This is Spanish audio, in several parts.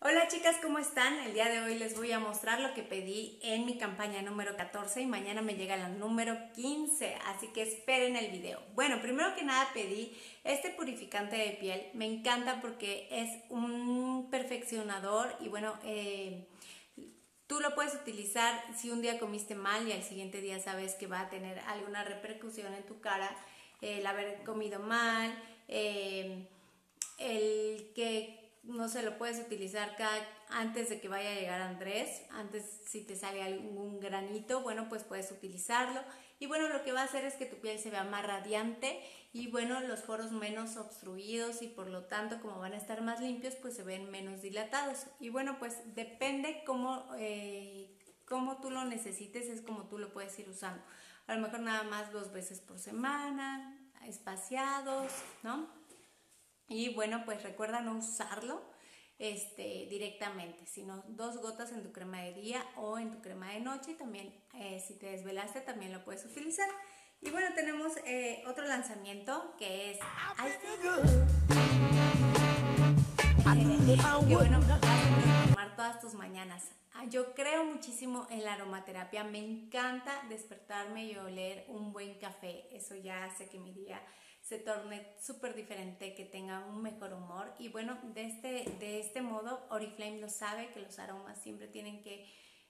Hola chicas, ¿cómo están? El día de hoy les voy a mostrar lo que pedí en mi campaña número 14 y mañana me llega la número 15, así que esperen el video. Bueno, primero que nada pedí este purificante de piel, me encanta porque es un perfeccionador y bueno, eh, tú lo puedes utilizar si un día comiste mal y al siguiente día sabes que va a tener alguna repercusión en tu cara, el haber comido mal, eh, no se lo puedes utilizar antes de que vaya a llegar Andrés, antes si te sale algún granito, bueno, pues puedes utilizarlo. Y bueno, lo que va a hacer es que tu piel se vea más radiante y bueno, los poros menos obstruidos y por lo tanto como van a estar más limpios, pues se ven menos dilatados. Y bueno, pues depende cómo, eh, cómo tú lo necesites, es como tú lo puedes ir usando. A lo mejor nada más dos veces por semana, espaciados, ¿no? Y bueno, pues recuerda no usarlo este, directamente, sino dos gotas en tu crema de día o en tu crema de noche. También eh, si te desvelaste también lo puedes utilizar. Y bueno, tenemos eh, otro lanzamiento que es que bueno, vas a tomar todas tus mañanas. Ah, yo creo muchísimo en la aromaterapia, me encanta despertarme y oler un buen café, eso ya hace que mi día se torne súper diferente, que tenga un mejor humor. Y bueno, de este, de este modo, Oriflame lo sabe, que los aromas siempre tienen que,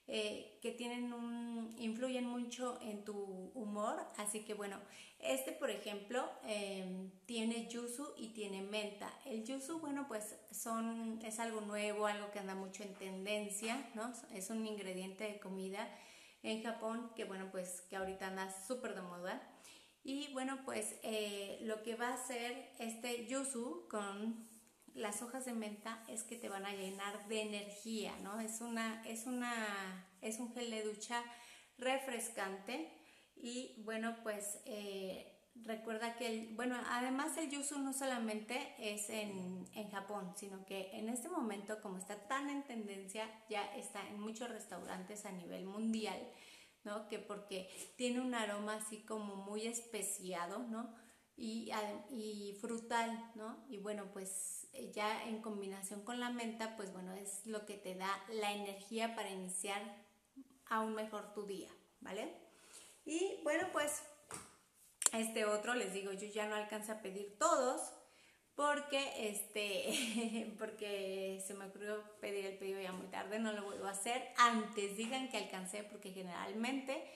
eh, que tienen un, influyen mucho en tu humor. Así que bueno, este por ejemplo em, tiene yuzu y tiene menta. El yuzu, bueno, pues son, es algo nuevo, algo que anda mucho en tendencia, ¿no? Es un ingrediente de comida en Japón que bueno, pues que ahorita anda súper de moda. Y bueno, pues eh, lo que va a hacer este yuzu con las hojas de menta es que te van a llenar de energía, ¿no? Es, una, es, una, es un gel de ducha refrescante y bueno, pues eh, recuerda que, el, bueno, además el yuzu no solamente es en, en Japón, sino que en este momento, como está tan en tendencia, ya está en muchos restaurantes a nivel mundial. Que porque tiene un aroma así como muy especiado, ¿no? Y, y, frutal, ¿no? Y bueno, pues eh, ya en combinación con la menta, pues bueno, es lo que te da la energía para iniciar aún mejor tu día, ¿vale? Y bueno, pues este otro, les digo, yo ya no alcanzo a pedir todos, porque este porque se me ocurrió pedir el pedido ya muy tarde, no lo vuelvo a hacer. Antes digan que alcancé porque generalmente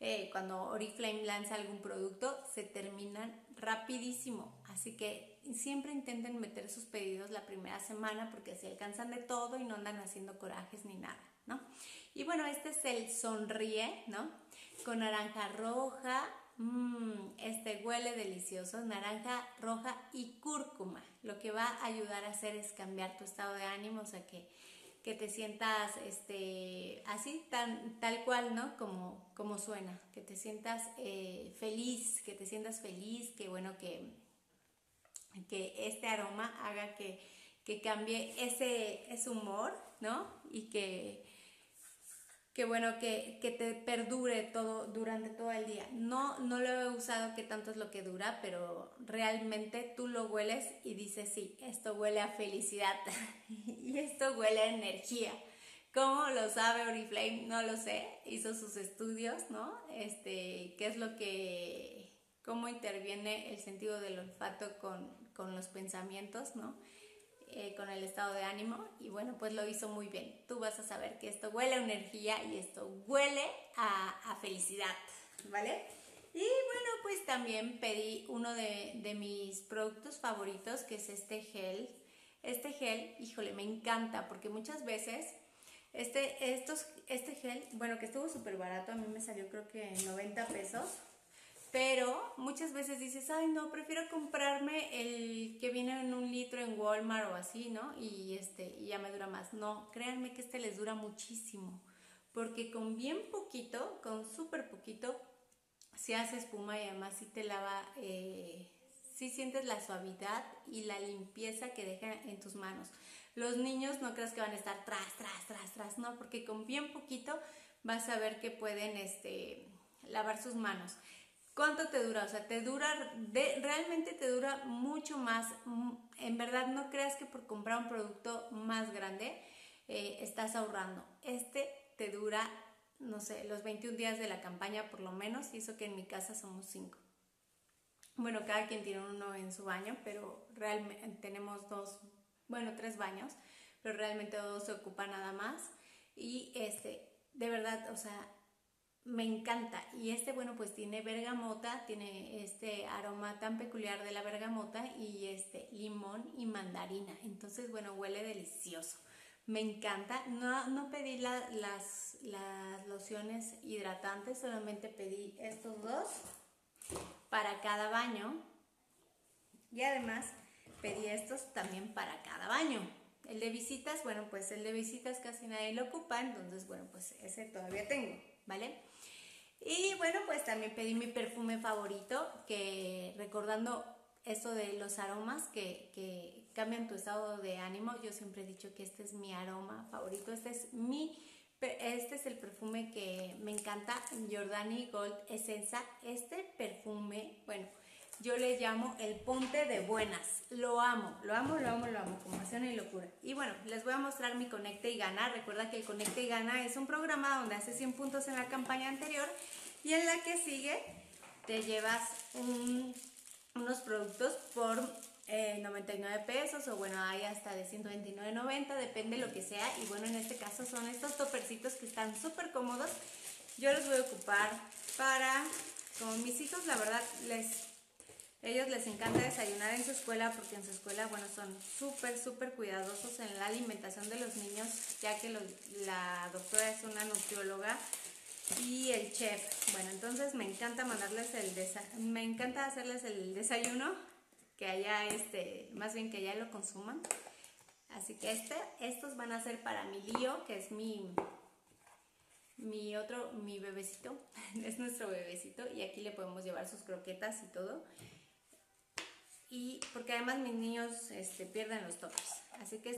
eh, cuando Oriflame lanza algún producto se terminan rapidísimo, así que siempre intenten meter sus pedidos la primera semana porque se alcanzan de todo y no andan haciendo corajes ni nada, ¿no? Y bueno, este es el sonríe, ¿no? Con naranja roja, Mmm, este huele delicioso, naranja roja y cúrcuma. Lo que va a ayudar a hacer es cambiar tu estado de ánimo, o sea que, que te sientas este, así, tan, tal cual, ¿no? Como, como suena, que te sientas eh, feliz, que te sientas feliz, que bueno, que, que este aroma haga que, que cambie ese, ese humor, ¿no? Y que que bueno, que, que, te perdure todo durante todo el día. No, no lo he usado que tanto es lo que dura, pero realmente tú lo hueles y dices, sí, esto huele a felicidad y esto huele a energía. ¿Cómo lo sabe Oriflame? No lo sé. Hizo sus estudios, ¿no? Este, qué es lo que, cómo interviene el sentido del olfato con, con los pensamientos, ¿no? Eh, con el estado de ánimo y bueno, pues lo hizo muy bien. Tú vas a saber que esto huele a energía y esto huele a, felicidad, ¿vale? Y bueno, pues también pedí uno de, mis productos favoritos, que es este gel. Este gel, híjole, me encanta porque muchas veces este, estos, este gel, bueno, que estuvo súper barato, a mí me salió creo que 90 pesos pero muchas veces dices, ay no, prefiero comprarme el que viene en un litro en Walmart o así, ¿no? Y, este, y ya me dura más. No, créanme que este les dura muchísimo. Porque con bien poquito, con súper poquito, se hace espuma y además sí te lava, eh, sí sientes la suavidad y la limpieza que deja en tus manos. Los niños no creas que van a estar tras, tras, tras, tras, no, porque con bien poquito vas a ver que pueden este, lavar sus manos. ¿Cuánto te dura? O sea, te dura, realmente te dura mucho más. Mm, en verdad, no creas que por comprar un producto más grande eh, estás ahorrando. Este te dura, no sé, los 21 días de la campaña por lo menos, y eso que en mi casa somos 5. Bueno, cada quien tiene uno en su baño, pero realmente tenemos dos, bueno, tres baños, pero realmente dos se ocupa nada más. Y este, de verdad, o sea, me encanta. Y este, bueno, pues tiene bergamota, tiene este aroma tan peculiar de la bergamota y este limón y mandarina. Entonces, bueno, huele delicioso. Me encanta. No, no pedí las, las lociones hidratantes, solamente pedí estos dos para cada baño. Y además pedí estos también para cada baño. El de visitas, bueno, pues el de visitas casi nadie lo ocupa, entonces, bueno, pues ese todavía tengo, ¿vale? Y bueno, pues también pedí mi perfume favorito, que recordando eso de los aromas que, que cambian tu estado de ánimo, yo siempre he dicho que este es mi aroma favorito, este es mi este es el perfume que me encanta, Giordani Gold Essenza. Este perfume, bueno, yo le llamo el ponte de buenas. Lo amo, lo amo, lo amo, lo amo, como hace y locura. Y bueno, les voy a mostrar mi Conecte y Gana. Recuerda que el Conecte y Gana es un programa donde haces 100 puntos en la campaña anterior y en la que sigue te llevas unos productos por 99 eh, pesos o bueno, hay hasta de 129.90, depende lo que sea. Y bueno, en este caso son estos topercitos que están súper cómodos. Yo los voy a ocupar para, con mis hijos, la verdad, les ellos les encanta desayunar en su escuela porque en su escuela, bueno, son súper, súper cuidadosos en la alimentación de los niños, ya que la doctora es una nutrióloga y el chef. Bueno, entonces me encanta mandarles el me encanta hacerles el desayuno que allá, este, más bien que allá lo consuman. Así que este, estos van a ser para mi lío, que es mi, mi otro, mi bebecito, es nuestro bebecito y aquí le podemos llevar sus croquetas y todo. Y porque además mis niños este, pierden los toppers. Así que